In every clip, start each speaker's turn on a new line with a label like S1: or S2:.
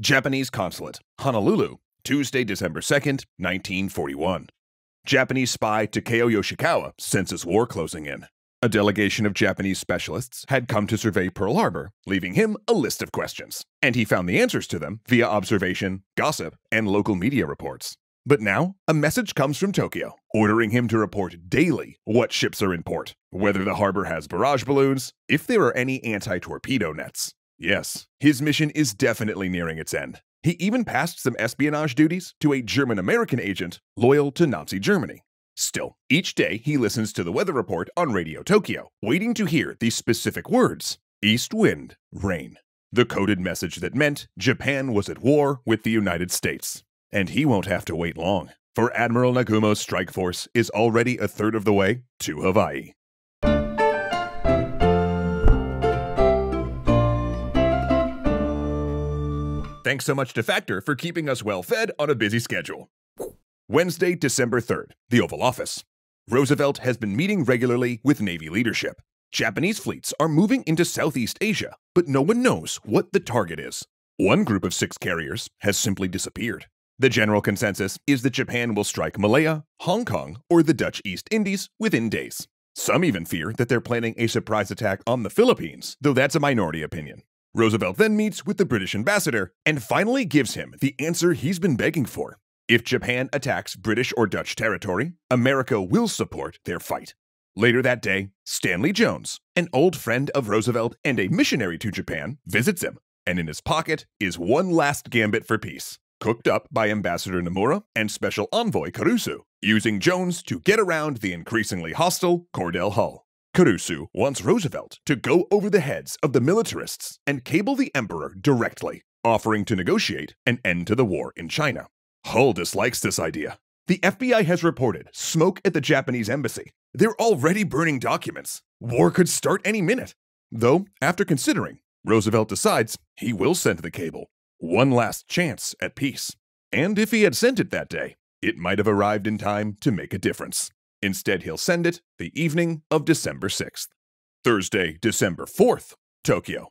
S1: Japanese Consulate, Honolulu, Tuesday, December 2nd, 1941. Japanese spy Takeo Yoshikawa senses war closing in. A delegation of Japanese specialists had come to survey Pearl Harbor, leaving him a list of questions. And he found the answers to them via observation, gossip, and local media reports. But now, a message comes from Tokyo, ordering him to report daily what ships are in port, whether the harbor has barrage balloons, if there are any anti torpedo nets. Yes, his mission is definitely nearing its end. He even passed some espionage duties to a German American agent loyal to Nazi Germany. Still, each day he listens to the weather report on Radio Tokyo, waiting to hear the specific words East wind, rain. The coded message that meant Japan was at war with the United States. And he won't have to wait long, for Admiral Nagumo's strike force is already a third of the way to Hawaii. Thanks so much to Factor for keeping us well fed on a busy schedule. Wednesday, December 3rd, the Oval Office. Roosevelt has been meeting regularly with Navy leadership. Japanese fleets are moving into Southeast Asia, but no one knows what the target is. One group of six carriers has simply disappeared. The general consensus is that Japan will strike Malaya, Hong Kong, or the Dutch East Indies within days. Some even fear that they're planning a surprise attack on the Philippines, though that's a minority opinion. Roosevelt then meets with the British ambassador and finally gives him the answer he's been begging for. If Japan attacks British or Dutch territory, America will support their fight. Later that day, Stanley Jones, an old friend of Roosevelt and a missionary to Japan, visits him, and in his pocket is one last gambit for peace, cooked up by Ambassador Nomura and Special Envoy Kurusu, using Jones to get around the increasingly hostile Cordell Hull. Kurusu wants Roosevelt to go over the heads of the militarists and cable the emperor directly, offering to negotiate an end to the war in China. Hull dislikes this idea. The FBI has reported smoke at the Japanese embassy. They're already burning documents. War could start any minute. Though, after considering, Roosevelt decides he will send the cable. One last chance at peace. And if he had sent it that day, it might have arrived in time to make a difference. Instead, he'll send it the evening of December 6th. Thursday, December 4th, Tokyo.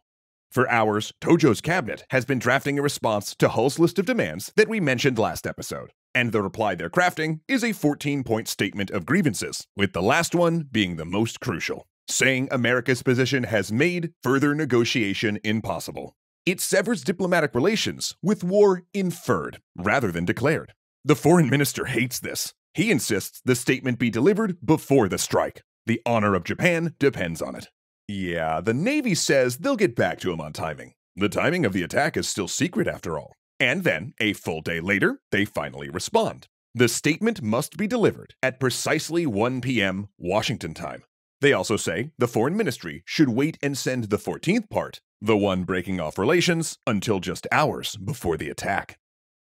S1: For hours, Tojo's cabinet has been drafting a response to Hull's list of demands that we mentioned last episode. And the reply they're crafting is a 14 point statement of grievances, with the last one being the most crucial, saying America's position has made further negotiation impossible. It severs diplomatic relations with war inferred rather than declared. The foreign minister hates this. He insists the statement be delivered before the strike. The honor of Japan depends on it. Yeah, the Navy says they'll get back to him on timing. The timing of the attack is still secret after all. And then, a full day later, they finally respond. The statement must be delivered at precisely 1 p.m. Washington time. They also say the foreign ministry should wait and send the 14th part, the one breaking off relations, until just hours before the attack.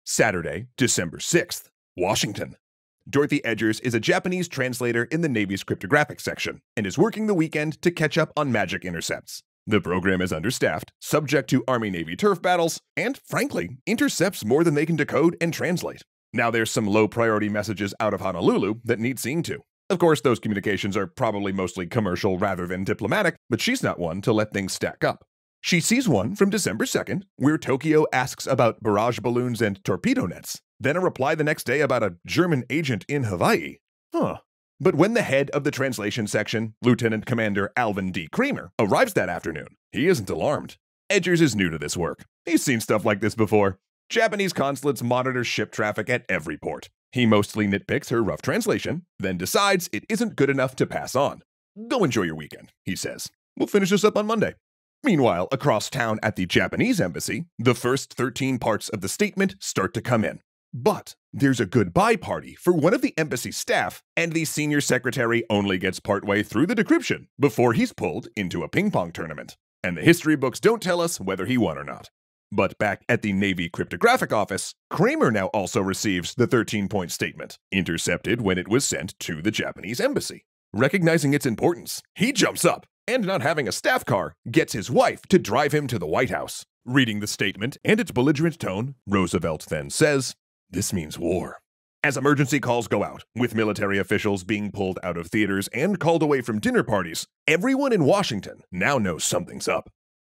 S1: Saturday, December 6th, Washington. Dorothy Edgers is a Japanese translator in the Navy's cryptographic section and is working the weekend to catch up on magic intercepts. The program is understaffed, subject to Army Navy turf battles, and frankly, intercepts more than they can decode and translate. Now, there's some low priority messages out of Honolulu that need seeing to. Of course, those communications are probably mostly commercial rather than diplomatic, but she's not one to let things stack up. She sees one from December 2nd, where Tokyo asks about barrage balloons and torpedo nets, then a reply the next day about a German agent in Hawaii. Huh. But when the head of the translation section, Lieutenant Commander Alvin D. Kramer, arrives that afternoon, he isn't alarmed. Edgers is new to this work. He's seen stuff like this before. Japanese consulates monitor ship traffic at every port. He mostly nitpicks her rough translation, then decides it isn't good enough to pass on. Go enjoy your weekend, he says. We'll finish this up on Monday. Meanwhile, across town at the Japanese embassy, the first 13 parts of the statement start to come in. But there's a goodbye party for one of the embassy staff, and the senior secretary only gets partway through the decryption before he's pulled into a ping pong tournament. And the history books don't tell us whether he won or not. But back at the Navy cryptographic office, Kramer now also receives the 13 point statement, intercepted when it was sent to the Japanese embassy. Recognizing its importance, he jumps up and, not having a staff car, gets his wife to drive him to the White House. Reading the statement and its belligerent tone, Roosevelt then says, This means war. As emergency calls go out, with military officials being pulled out of theaters and called away from dinner parties, everyone in Washington now knows something's up.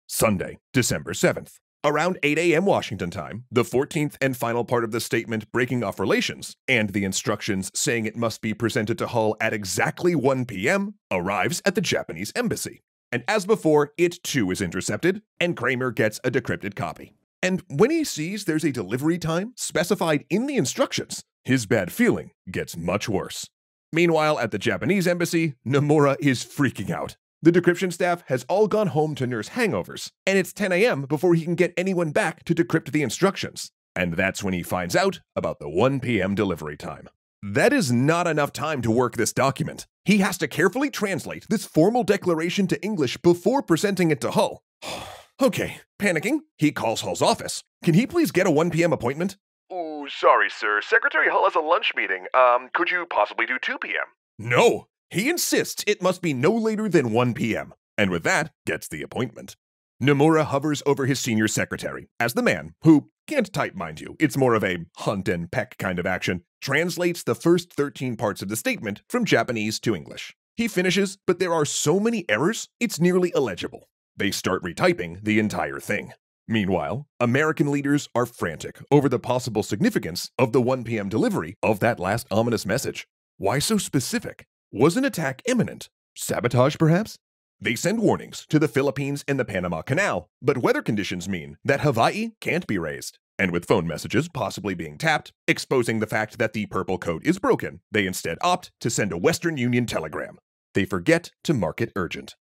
S1: Sunday, December 7th. Around 8 a.m. Washington time, the 14th and final part of the statement breaking off relations and the instructions saying it must be presented to Hull at exactly 1 p.m. arrives at the Japanese embassy. And as before, it too is intercepted, and Kramer gets a decrypted copy. And when he sees there's a delivery time specified in the instructions, his bad feeling gets much worse. Meanwhile, at the Japanese embassy, Nomura is freaking out. The decryption staff has all gone home to nurse hangovers, and it's 10 a.m. before he can get anyone back to decrypt the instructions. And that's when he finds out about the 1 p.m. delivery time. That is not enough time to work this document. He has to carefully translate this formal declaration to English before presenting it to Hull. okay, panicking, he calls Hull's office. Can he please get a 1 p.m. appointment?
S2: Oh, sorry, sir. Secretary Hull has a lunch meeting. Um, could you possibly do 2 p.m.?
S1: No, he insists it must be no later than 1 p.m., and with that, gets the appointment. Nomura hovers over his senior secretary as the man, who can't type, mind you, it's more of a hunt and peck kind of action, translates the first 13 parts of the statement from Japanese to English. He finishes, but there are so many errors, it's nearly illegible. They start retyping the entire thing. Meanwhile, American leaders are frantic over the possible significance of the 1 p.m. delivery of that last ominous message. Why so specific? Was an attack imminent? Sabotage, perhaps? They send warnings to the Philippines and the Panama Canal, but weather conditions mean that Hawaii can't be raised. And with phone messages possibly being tapped, exposing the fact that the purple code is broken, they instead opt to send a Western Union telegram. They forget to mark it urgent.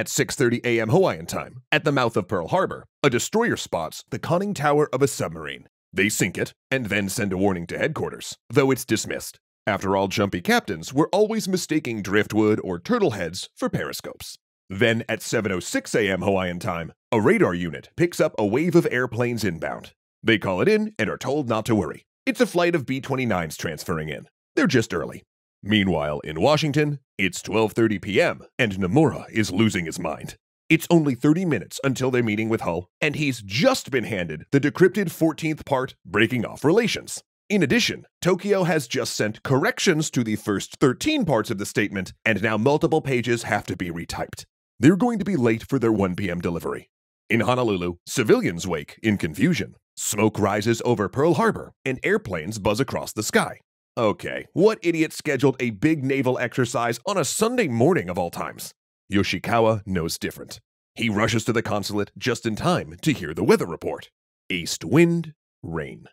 S1: At 6:30 a.m. Hawaiian time, at the mouth of Pearl Harbor, a destroyer spots the conning tower of a submarine. They sink it and then send a warning to headquarters, though it's dismissed. After all, jumpy captains were always mistaking driftwood or turtle heads for periscopes. Then at 7.06 a.m. Hawaiian time, a radar unit picks up a wave of airplanes inbound. They call it in and are told not to worry. It's a flight of B-29s transferring in. They're just early. Meanwhile, in Washington, it's 12.30 p.m., and Nomura is losing his mind. It's only 30 minutes until they're meeting with Hull, and he's just been handed the decrypted 14th part breaking off relations. In addition, Tokyo has just sent corrections to the first 13 parts of the statement, and now multiple pages have to be retyped. They're going to be late for their 1 p.m. delivery. In Honolulu, civilians wake in confusion. Smoke rises over Pearl Harbor, and airplanes buzz across the sky. Okay, what idiot scheduled a big naval exercise on a Sunday morning of all times? Yoshikawa knows different. He rushes to the consulate just in time to hear the weather report. East wind, rain.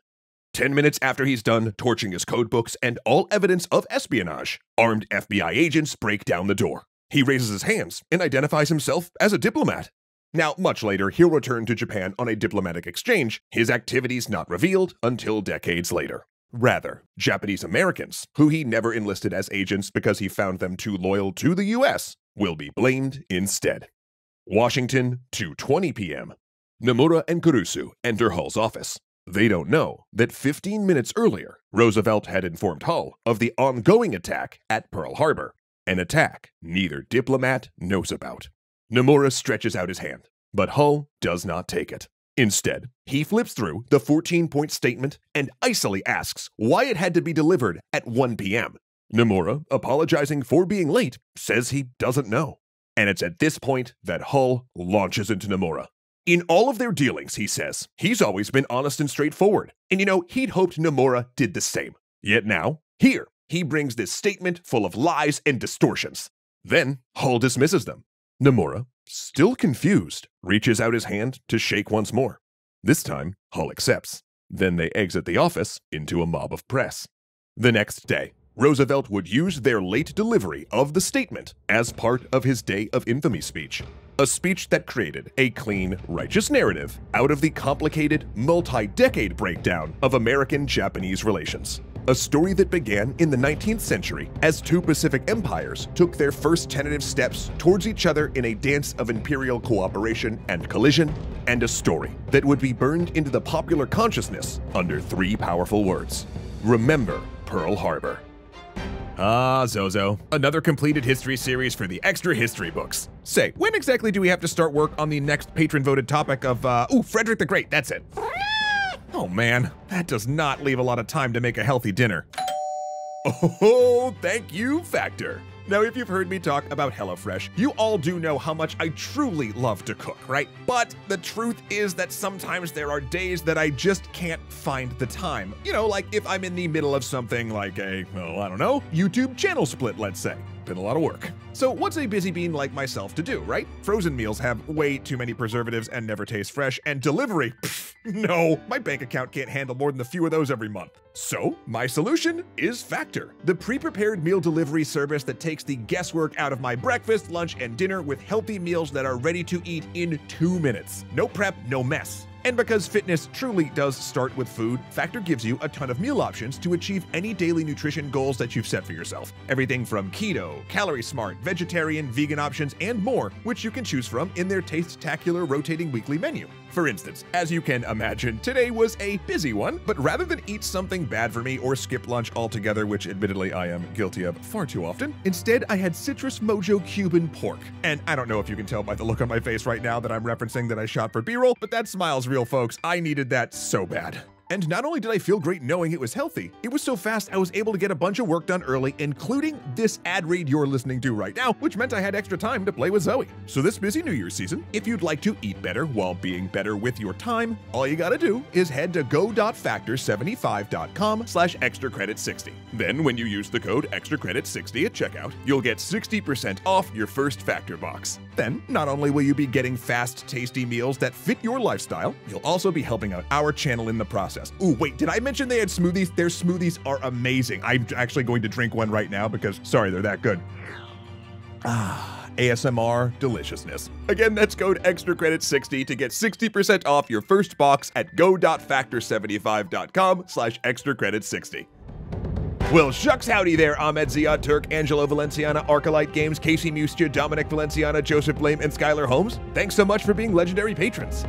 S1: Ten minutes after he's done torching his codebooks and all evidence of espionage, armed FBI agents break down the door. He raises his hands and identifies himself as a diplomat. Now, much later, he'll return to Japan on a diplomatic exchange, his activities not revealed until decades later. Rather, Japanese Americans, who he never enlisted as agents because he found them too loyal to the US, will be blamed instead. Washington, 2:20 p.m. Nomura and Kurusu enter Hull's office. They don't know that 15 minutes earlier, Roosevelt had informed Hull of the ongoing attack at Pearl Harbor, an attack neither diplomat knows about. Nomura stretches out his hand, but Hull does not take it. Instead, he flips through the 14 point statement and icily asks why it had to be delivered at 1 p.m. Nomura, apologizing for being late, says he doesn't know. And it's at this point that Hull launches into Nomura. In all of their dealings, he says, he's always been honest and straightforward. And you know, he'd hoped Nomura did the same. Yet now, here, he brings this statement full of lies and distortions. Then, Hull dismisses them. Nomura, still confused, reaches out his hand to shake once more. This time, Hull accepts. Then they exit the office into a mob of press. The next day, Roosevelt would use their late delivery of the statement as part of his Day of Infamy speech. A speech that created a clean, righteous narrative out of the complicated, multi decade breakdown of American Japanese relations. A story that began in the 19th century as two Pacific empires took their first tentative steps towards each other in a dance of imperial cooperation and collision, and a story that would be burned into the popular consciousness under three powerful words Remember Pearl Harbor. Ah, Zozo, another completed history series for the extra history books. Say, when exactly do we have to start work on the next patron voted topic of, uh, ooh, Frederick the Great, that's it. Oh man, that does not leave a lot of time to make a healthy dinner. Oh, thank you, Factor. Now, if you've heard me talk about HelloFresh, you all do know how much I truly love to cook, right? But the truth is that sometimes there are days that I just can't find the time. You know, like if I'm in the middle of something like a, well, I don't know, YouTube channel split, let's say been a lot of work. So what's a busy bean like myself to do, right? Frozen meals have way too many preservatives and never taste fresh, and delivery, no, my bank account can't handle more than a few of those every month. So, my solution is Factor, the pre-prepared meal delivery service that takes the guesswork out of my breakfast, lunch, and dinner with healthy meals that are ready to eat in two minutes. No prep, no mess. And because fitness truly does start with food, Factor gives you a ton of meal options to achieve any daily nutrition goals that you've set for yourself. Everything from keto, calorie smart, vegetarian, vegan options, and more, which you can choose from in their taste-tacular rotating weekly menu. For instance, as you can imagine, today was a busy one, but rather than eat something bad for me or skip lunch altogether, which admittedly I am guilty of far too often, instead I had Citrus Mojo Cuban pork. And I don't know if you can tell by the look on my face right now that I'm referencing that I shot for B-roll, but that smile's real, folks. I needed that so bad. And not only did I feel great knowing it was healthy, it was so fast I was able to get a bunch of work done early, including this ad read you're listening to right now, which meant I had extra time to play with Zoe. So this busy New Year's season, if you'd like to eat better while being better with your time, all you gotta do is head to go.factor75.com slash extra credit 60. Then when you use the code extra credit 60 at checkout, you'll get 60% off your first Factor box. Then, not only will you be getting fast, tasty meals that fit your lifestyle, you'll also be helping out our channel in the process process. Ooh, wait, did I mention they had smoothies? Their smoothies are amazing. I'm actually going to drink one right now because, sorry, they're that good. Ah, ASMR deliciousness. Again, that's code extra credit 60 to get 60% off your first box at go.factor75.com slash extra credit 60. Well, shucks howdy there, Ahmed Ziad Turk, Angelo Valenciana, Arcalite Games, Casey Mustia, Dominic Valenciana, Joseph Blame, and Skylar Holmes. Thanks so much for being legendary patrons.